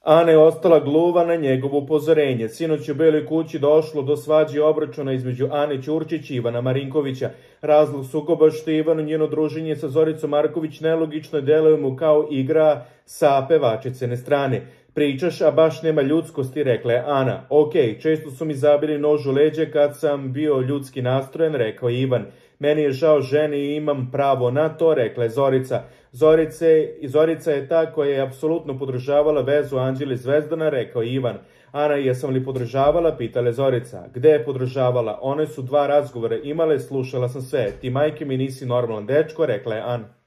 Ana je ostala gluva na njegovo upozorenje. Sinoć u Beloj kući došlo do svađe obračuna između Ane Ćurčić i Ivana Marinkovića. Razlog sukoba što Ivanu njeno druženje sa Zoricom Marković nelogično deluje mu kao igra sa pevačicene strane. Pričaš, a baš nema ljudskosti, rekla je Ana. Ok, često su mi zabili nož u leđe kad sam bio ljudski nastrojen, rekao je Ivan. Meni je žao žene i imam pravo na to, rekla je Zorica. Zorice, Zorica je ta koja je apsolutno podržavala vezu Anđeli Zvezdana, rekao je Ivan. Ana, jesam li podržavala, pitala Zorica. Gde je podržavala? One su dva razgovore imale, slušala sam sve. Ti majke mi nisi normalan dečko, rekla je Ana.